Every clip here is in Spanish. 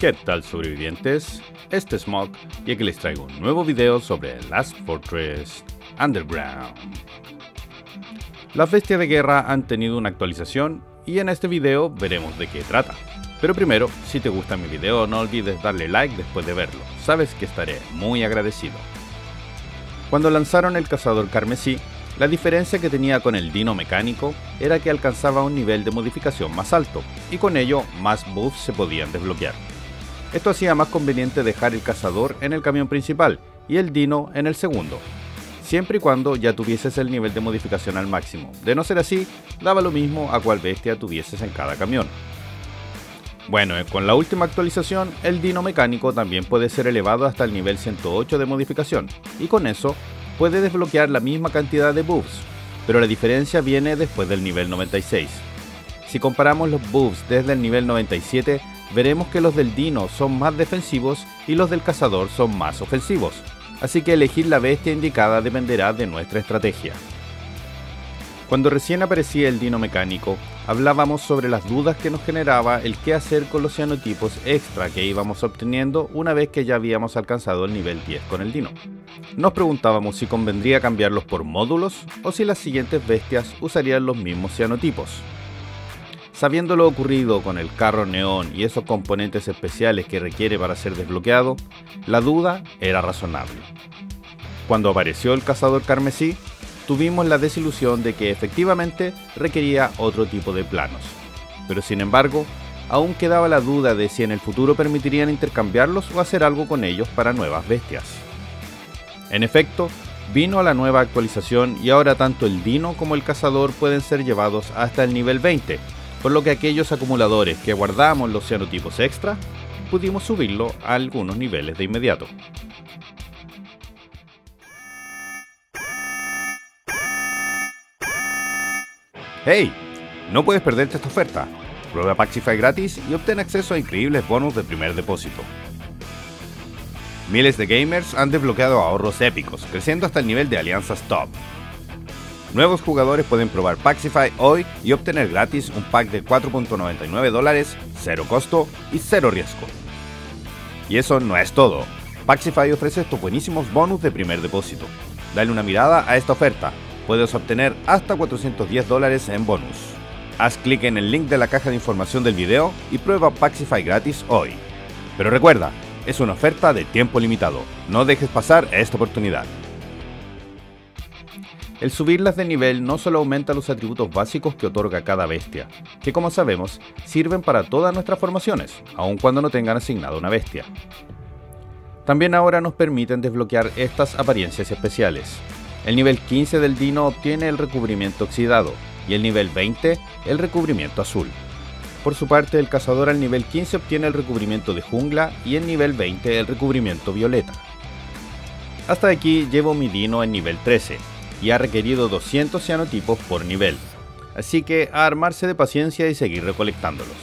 ¿Qué tal sobrevivientes? Este es Smog y aquí les traigo un nuevo video sobre Last Fortress Underground. Las bestias de guerra han tenido una actualización y en este video veremos de qué trata. Pero primero, si te gusta mi video no olvides darle like después de verlo, sabes que estaré muy agradecido. Cuando lanzaron el cazador carmesí, la diferencia que tenía con el Dino mecánico era que alcanzaba un nivel de modificación más alto, y con ello más buffs se podían desbloquear. Esto hacía más conveniente dejar el cazador en el camión principal y el Dino en el segundo, siempre y cuando ya tuvieses el nivel de modificación al máximo. De no ser así, daba lo mismo a cual bestia tuvieses en cada camión. Bueno, eh, con la última actualización, el Dino mecánico también puede ser elevado hasta el nivel 108 de modificación, y con eso puede desbloquear la misma cantidad de buffs, pero la diferencia viene después del nivel 96. Si comparamos los buffs desde el nivel 97, veremos que los del Dino son más defensivos y los del Cazador son más ofensivos, así que elegir la bestia indicada dependerá de nuestra estrategia. Cuando recién aparecía el Dino mecánico, hablábamos sobre las dudas que nos generaba el qué hacer con los cianotipos extra que íbamos obteniendo una vez que ya habíamos alcanzado el nivel 10 con el Dino. Nos preguntábamos si convendría cambiarlos por módulos o si las siguientes bestias usarían los mismos cianotipos. Sabiendo lo ocurrido con el carro neón y esos componentes especiales que requiere para ser desbloqueado, la duda era razonable. Cuando apareció el cazador carmesí, tuvimos la desilusión de que efectivamente requería otro tipo de planos. Pero sin embargo, aún quedaba la duda de si en el futuro permitirían intercambiarlos o hacer algo con ellos para nuevas bestias. En efecto, vino la nueva actualización y ahora tanto el Dino como el Cazador pueden ser llevados hasta el nivel 20, por lo que aquellos acumuladores que guardamos los cianotipos extra, pudimos subirlo a algunos niveles de inmediato. ¡Hey! No puedes perderte esta oferta. Prueba Paxify gratis y obtén acceso a increíbles bonos de primer depósito. Miles de gamers han desbloqueado ahorros épicos, creciendo hasta el nivel de alianzas top. Nuevos jugadores pueden probar Paxify hoy y obtener gratis un pack de 4.99 dólares, cero costo y cero riesgo. Y eso no es todo. Paxify ofrece estos buenísimos bonus de primer depósito. Dale una mirada a esta oferta puedes obtener hasta 410 dólares en bonus. Haz clic en el link de la caja de información del video y prueba Paxify gratis hoy. Pero recuerda, es una oferta de tiempo limitado, no dejes pasar esta oportunidad. El subirlas de nivel no solo aumenta los atributos básicos que otorga cada bestia, que como sabemos sirven para todas nuestras formaciones, aun cuando no tengan asignado una bestia. También ahora nos permiten desbloquear estas apariencias especiales, el nivel 15 del Dino obtiene el recubrimiento oxidado y el nivel 20 el recubrimiento azul. Por su parte, el cazador al nivel 15 obtiene el recubrimiento de jungla y el nivel 20 el recubrimiento violeta. Hasta aquí llevo mi Dino en nivel 13 y ha requerido 200 cianotipos por nivel, así que a armarse de paciencia y seguir recolectándolos.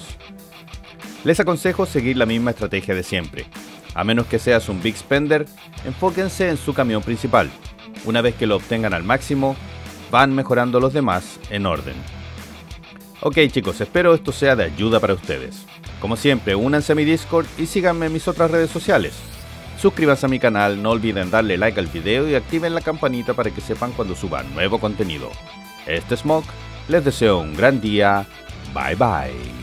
Les aconsejo seguir la misma estrategia de siempre. A menos que seas un Big Spender, enfóquense en su camión principal, una vez que lo obtengan al máximo, van mejorando los demás en orden. Ok chicos, espero esto sea de ayuda para ustedes. Como siempre, únanse a mi Discord y síganme en mis otras redes sociales. Suscríbanse a mi canal, no olviden darle like al video y activen la campanita para que sepan cuando suba nuevo contenido. Este es Smoke, les deseo un gran día, bye bye.